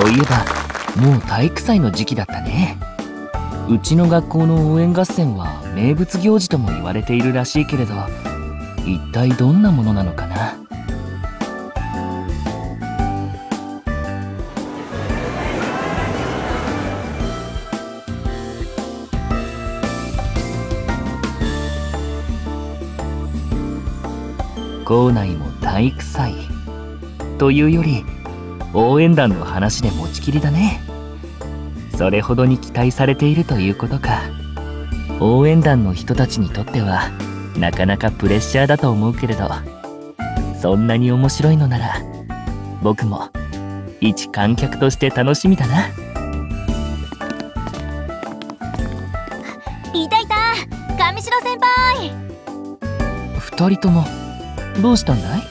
そういえばもう体育祭の時期だったね。うちの学校の応援合戦は名物行事とも言われているらしいけれど一体どんなものなのかな？校内も体育祭。というより応援団の話で持ちきりだね。それほどに期待されているということか。応援団の人たちにとってはなかなかプレッシャーだと思うけれど。そんなに面白いのなら僕も一観客として楽しみだな。いたい。た上白先輩。二人ともどうしたんだい？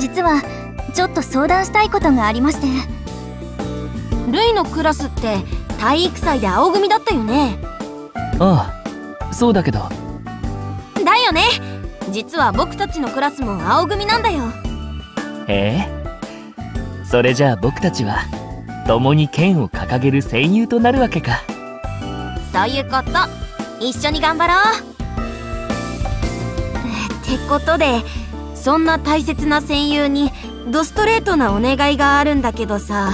実はちょっと相談したいことがありまして。ルイのクラスって体育祭で青組だったよね。ああそうだけど。だよね。実は僕たちのクラスも青組なんだよ。へえ？それじゃあ僕たちは共に剣を掲げる戦友となるわけか。そういうこと。一緒に頑張ろう。ってことでそんな大切な戦友にドストレートなお願いがあるんだけどさ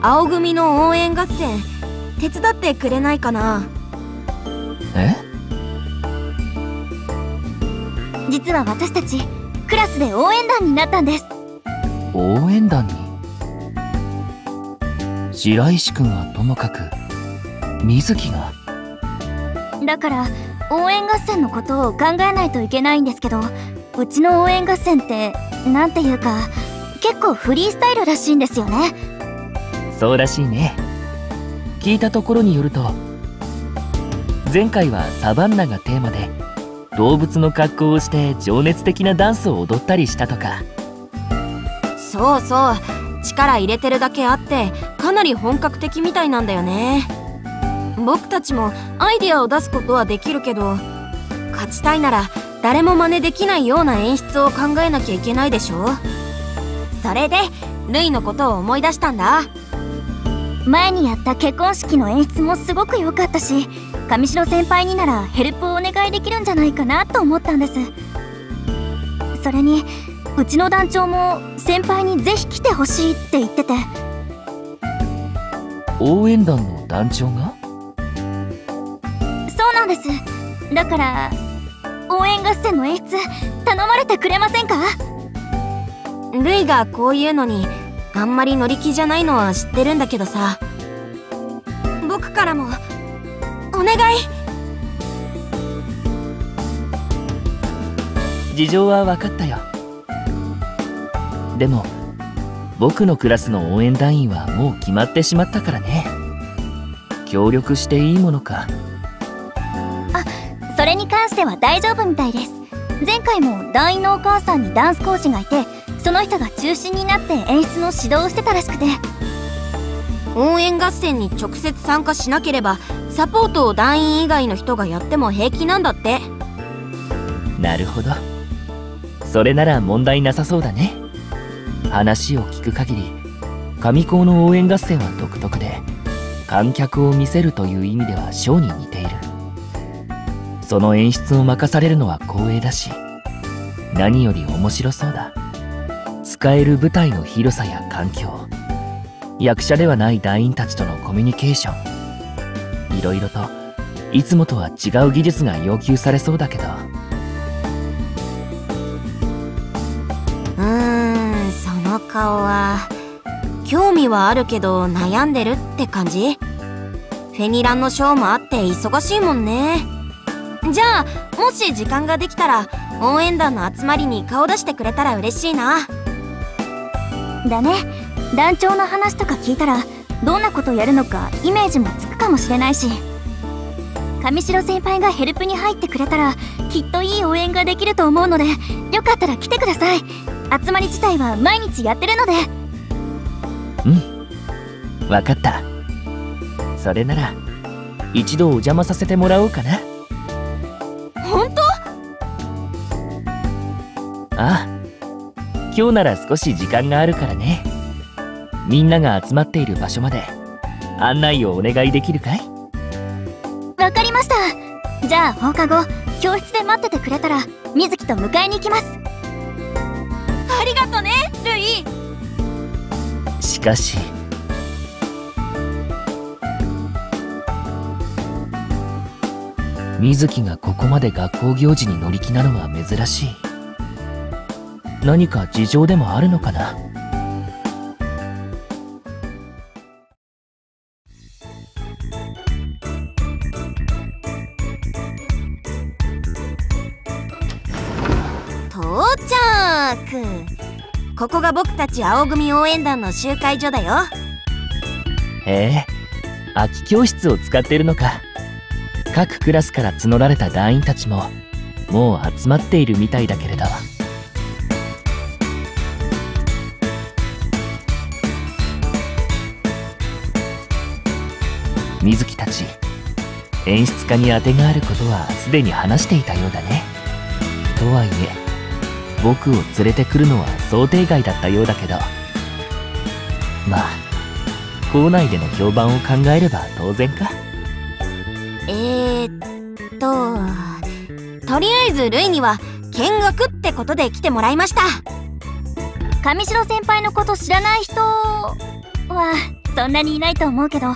青組の応援合戦手伝ってくれないかな？え？実は私たちクラスで応援団になったんです。応援団に？白石君はともかく水木が？だから応援合戦のことを考えないといけないんですけどうちの応援合戦ってなんていうか結構フリースタイルらしいんですよね。そうらしいね。聞いたところによると前回はサバンナがテーマで動物の格好をして情熱的なダンスを踊ったりしたとか。そうそう。力入れてるだけあってかなり本格的みたいなんだよね。僕たちもアイデアを出すことはできるけど勝ちたいなら誰も真似できないような演出を考えなきゃいけないでしょそれでルイのことを思い出したんだ。前にやった結婚式の演出もすごく良かったし上白先輩にならヘルプをお願いできるんじゃないかなと思ったんです。それにうちの団長も先輩にぜひ来てほしいって言ってて。応援団の団長が？そうなんです。だから応援合戦の演出頼まれてくれませんか？ルイがこういうのにあんまり乗り気じゃないのは知ってるんだけどさ。僕からもお願い。事情は分かったよ。でも僕のクラスの応援団員はもう決まってしまったからね。協力していいものか。あそれに関しては大丈夫みたいです。前回も団員のお母さんにダンス講師がいてその人が中心になって演出の指導をしてたらしくて。応援合戦に直接参加しなければサポートを団員以外の人がやっても平気なんだって。なるほど。それなら問題なさそうだね。話を聞く限り上高の応援合戦は独特で観客を見せるという意味ではショーに似ているその演出を任されるのは光栄だし何より面白そうだ。使える舞台の広さや環境役者ではない団員たちとのコミュニケーションいろいろといつもとは違う技術が要求されそうだけど。うーんその顔は興味はあるけど悩んでるって感じ？フェニランのショーもあって忙しいもんね。じゃあもし時間ができたら応援団の集まりに顔出してくれたら嬉しいな。だね。団長の話とか聞いたらどんなことやるのかイメージもつくかもしれないし。上白先輩がヘルプに入ってくれたらきっといい応援ができると思うのでよかったら来てください。集まり自体は毎日やってるので。うん。分かった。それなら一度お邪魔させてもらおうかな。ああ今日なら少し時間があるからね。みんなが集まっている場所まで案内をお願いできるかい？わかりました。じゃあ放課後教室で待っててくれたら水木と迎えに行きます。ありがとねルイしかし水木がここまで学校行事に乗り気なのは珍しい何か事情でもあるのかな？到着ここが僕たち青組応援団の集会所だよ。へえ空き教室を使ってるのか。各クラスから募られた団員たちももう集まっているみたいだけれど水木たち。演出家に当てがあることはすでに話していたようだね。とはいえ僕を連れてくるのは想定外だったようだけど。まあ校内での評判を考えれば当然か。えー、っととりあえずルイには見学ってことで来てもらいました。上白先輩のこと知らない人はそんなにいないと思うけど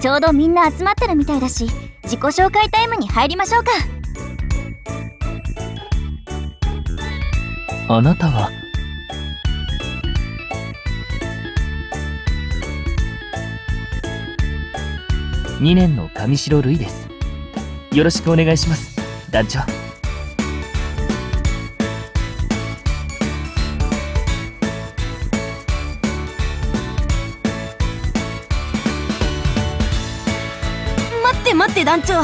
ちょうどみんな集まってるみたいだし自己紹介タイムに入りましょうか。あなたは？2年の上白瑠衣です。よろしくお願いします。団長。って待って団長。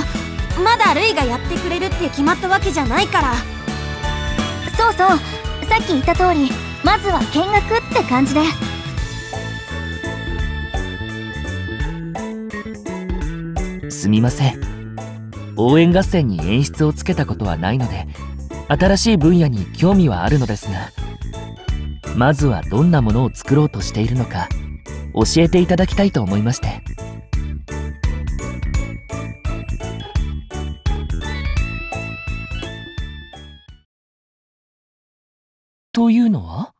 まだルイがやってくれるって決まったわけじゃないから。そうそう。さっき言った通りまずは見学って感じで。すみません。応援合戦に演出をつけたことはないので新しい分野に興味はあるのですがまずはどんなものを作ろうとしているのか教えていただきたいと思いまして。というのは？